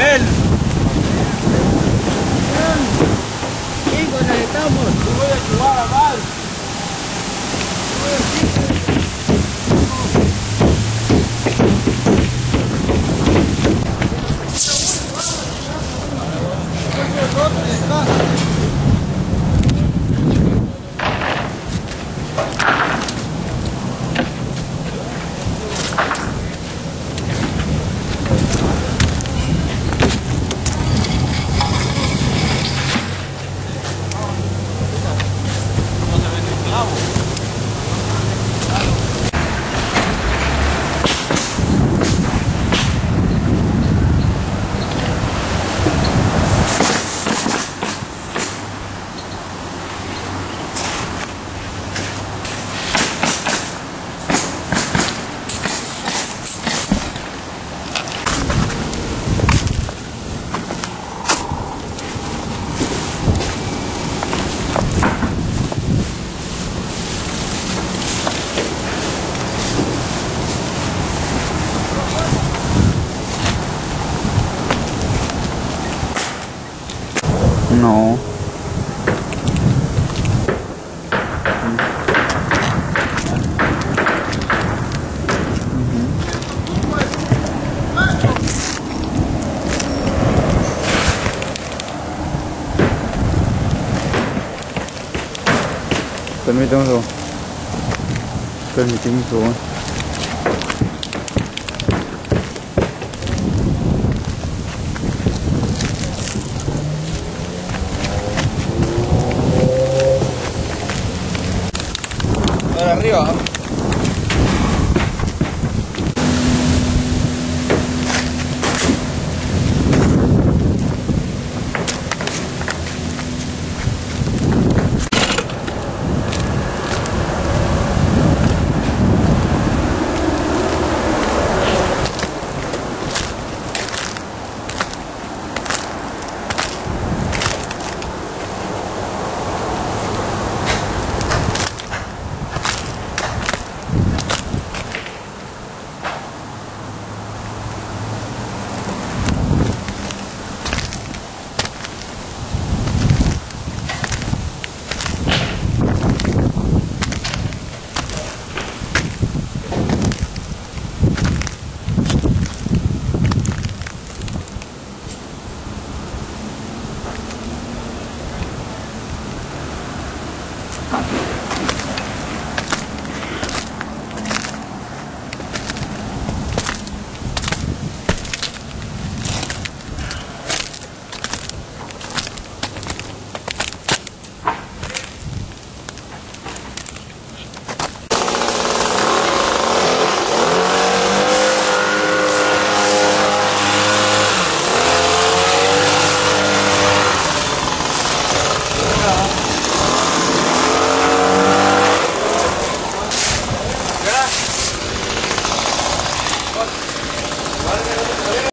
Mel. Vamos. Nó. Cần mấy tiếng rồi Cần mấy tiếng rồi 어디야?